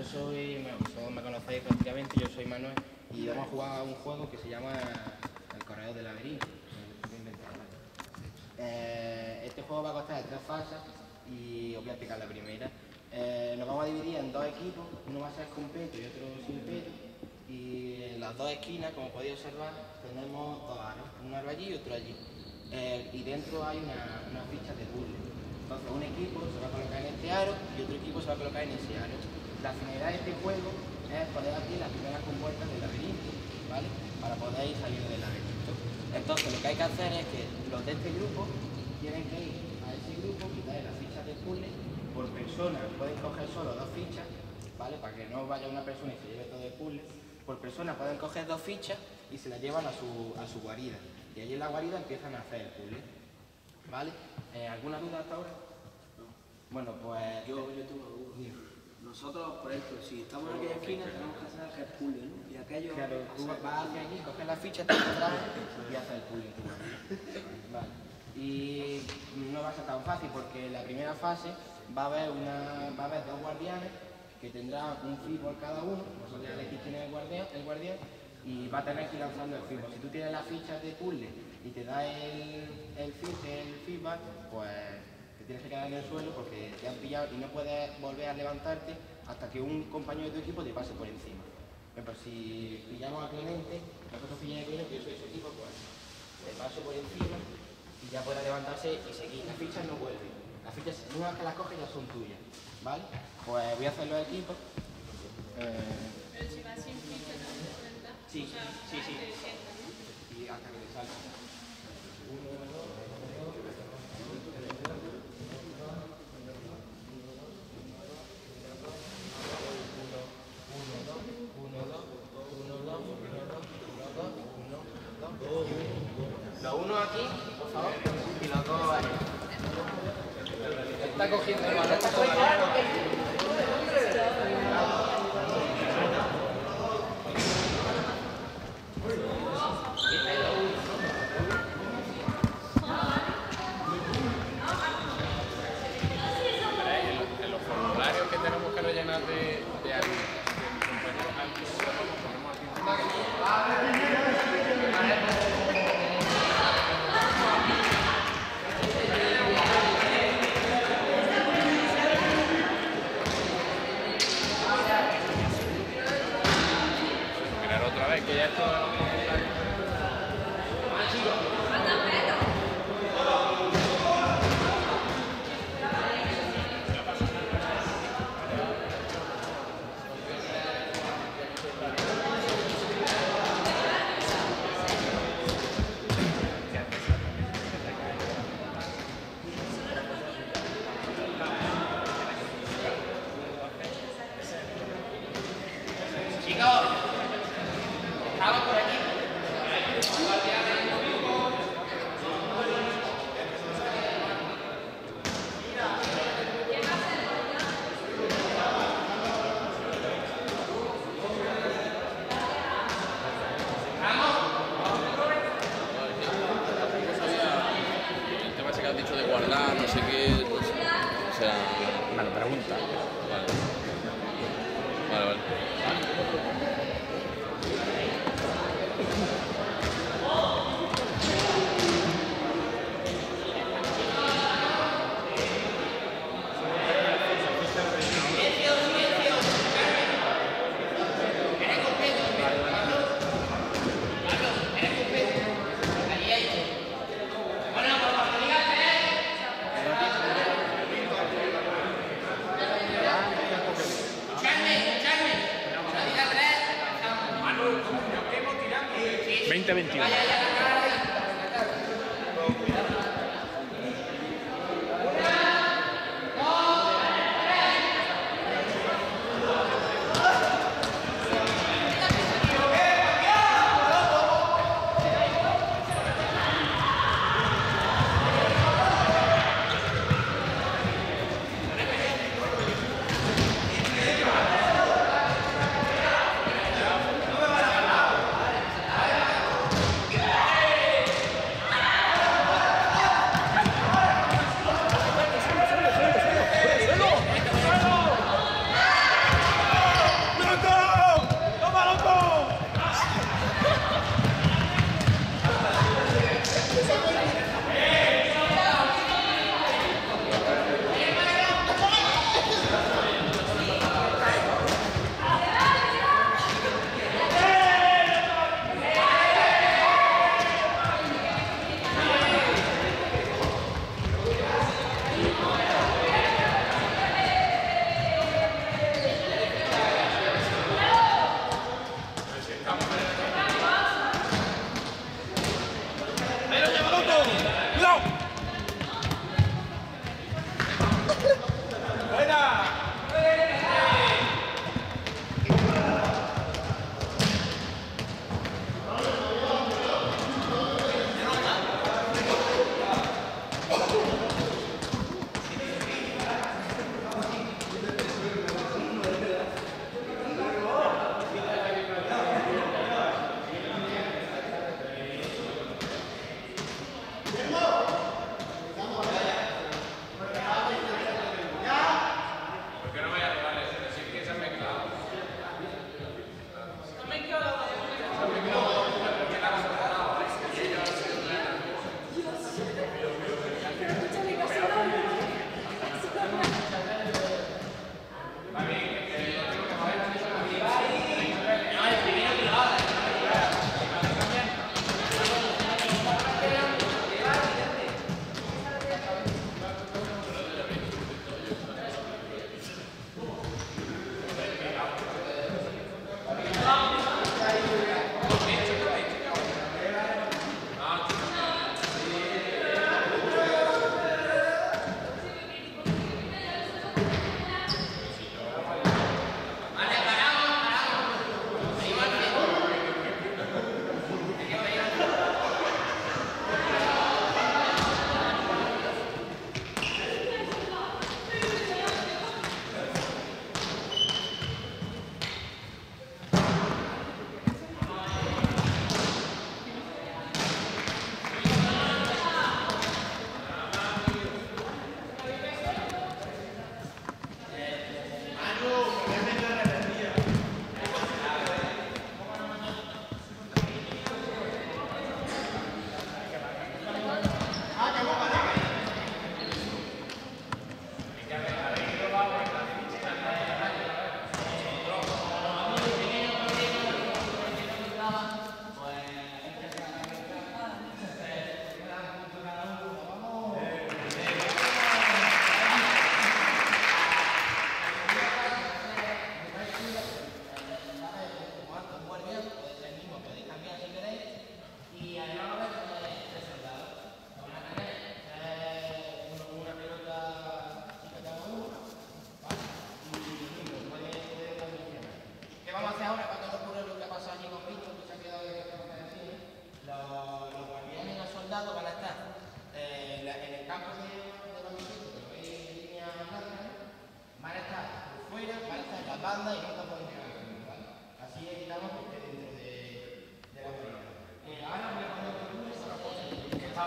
Yo soy, bueno, me conocéis prácticamente, yo soy Manuel y vamos a jugar a un juego que se llama El Correo del Laberinto. Eh, este juego va a constar de tres fases y os voy a explicar la primera. Eh, nos vamos a dividir en dos equipos, uno va a ser con peto y otro sin peto. Y en las dos esquinas, como podéis observar, tenemos dos aros, un aro allí y otro allí. Eh, y dentro hay una, una ficha de puzzle. Entonces un equipo se va a colocar en este aro y otro equipo se va a colocar en ese aro. La finalidad de este juego es poder abrir las primeras compuertas del laberinto, ¿vale? Para poder ir saliendo del laberinto. Entonces lo que hay que hacer es que los de este grupo tienen que ir a ese grupo, quitarle las fichas de puzzle por persona. Pueden coger solo dos fichas, ¿vale? Para que no vaya una persona y se lleve todo el puzzle. Por persona pueden coger dos fichas y se las llevan a su, a su guarida. Y allí en la guarida empiezan a hacer el puzzle. ¿Vale? Eh, ¿Alguna duda hasta ahora? Bueno, pues... Yo, yo tengo. Nosotros, por ejemplo, si estamos en aquella esquina, tenemos que hacer el puzzle, ¿no? Y aquello... Claro, tú vas hacia allí, coges la ficha, te atrás y haces el. Vale. Y no va a ser tan fácil porque en la primera fase va a haber, una, va a haber dos guardianes que tendrán un fútbol cada uno, vosotros elegís quién es el guardián, el guardián y va a tener que ir lanzando el feedback. Si tú tienes las fichas de puzzle y te da el, el, feed- el feedback, pues tienes que quedar en el suelo porque te han pillado y no puedes volver a levantarte hasta que un compañero de tu equipo te pase por encima. Ejemplo, si pillamos a Clemente, nosotros pillamos a Clemente, que yo soy su equipo, pues te paso por encima y ya pueda levantarse y seguir. Las fichas no vuelven. Las fichas, una vez que las coges, ya son tuyas. ¿Vale? Pues voy a hacer los equipos. Eh, Pero si vas sin ficha, no te cuenta. Sí, O sea, sí, sí. te y hasta que le salga. Los no sé qué, no sé, o sea, Me lo pregunta. vale. Vale, vale. 2021.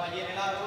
Poner- Que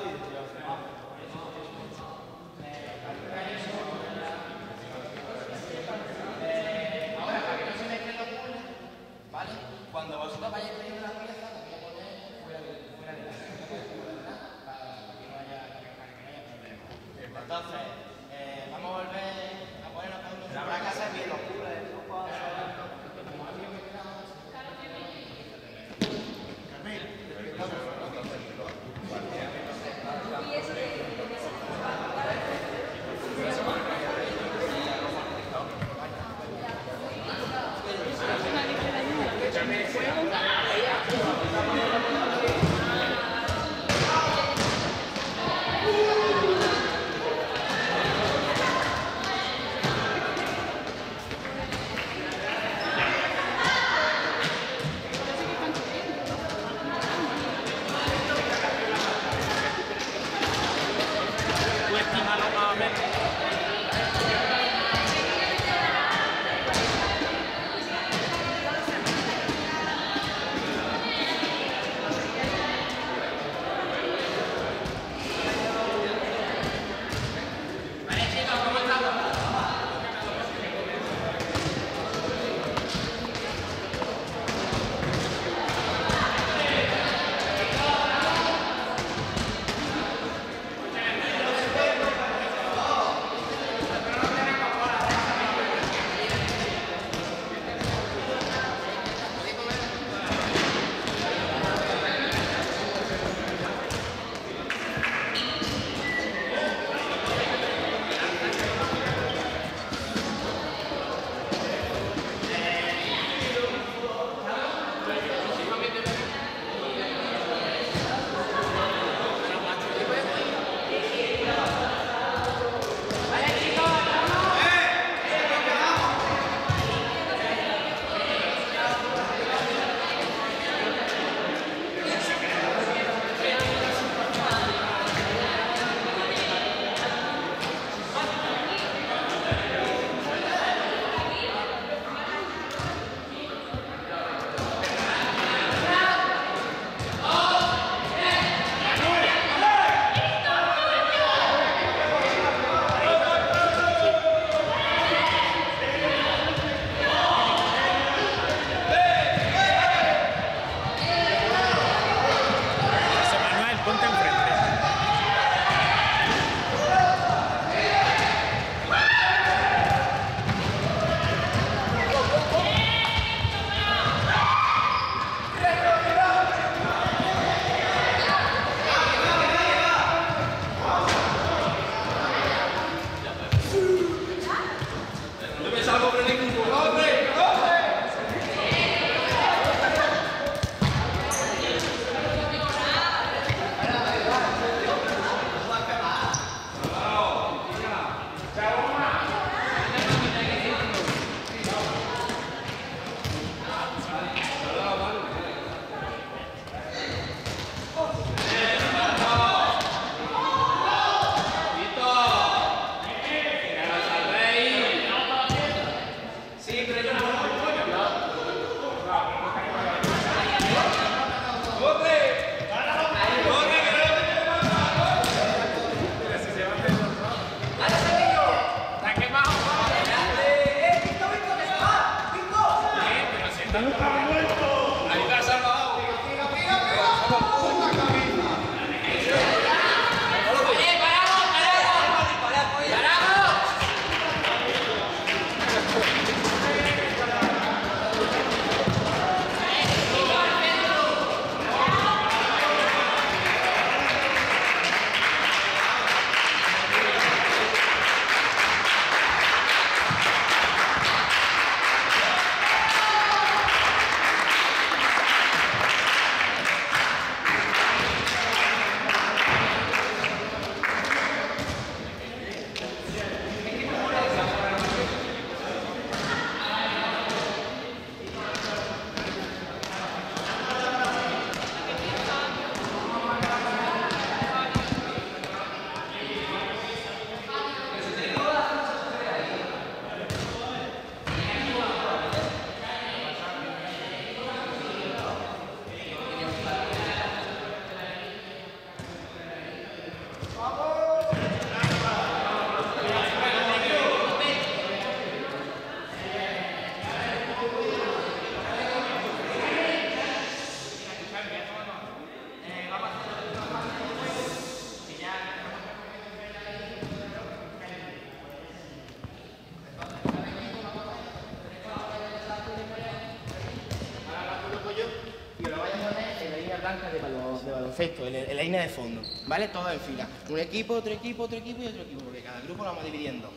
de baloncesto, en, la línea de fondo, ¿vale? Todos en fila. Un equipo, otro equipo, otro equipo y otro equipo, porque cada grupo lo vamos dividiendo,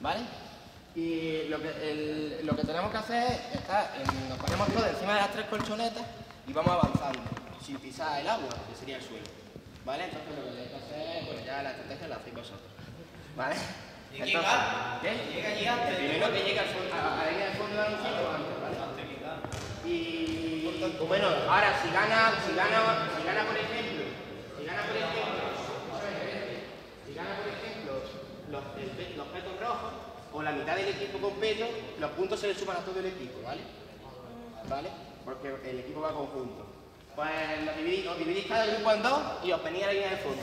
¿vale? Y lo que, el- lo que tenemos que hacer es estar, en- nos ponemos todos encima de las tres colchonetas y vamos avanzando, sin pisar el agua, que sería el suelo, ¿vale? Entonces lo que tenéis que hacer, pues ya la estrategia la hacéis vosotros, ¿vale? Entonces, ¿qué? El primero que llega al fondo, a, a la línea de fondo de antes, ¿vale? Y bueno, ahora si gana, si gana, si gana por ejemplo, si gana por ejemplo, si gana por ejemplo los, el los petos rojos o la mitad del equipo con peto, los puntos se le suman a todo el equipo, ¿vale? ¿Vale? Porque el equipo va conjunto. Pues nos dividís, os dividís cada grupo en dos y os venís a la línea de fondo.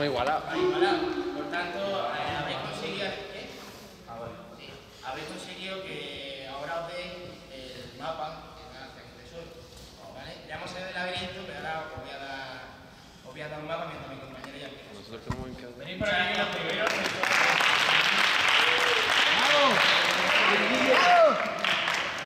Estamos igualados. Ahí,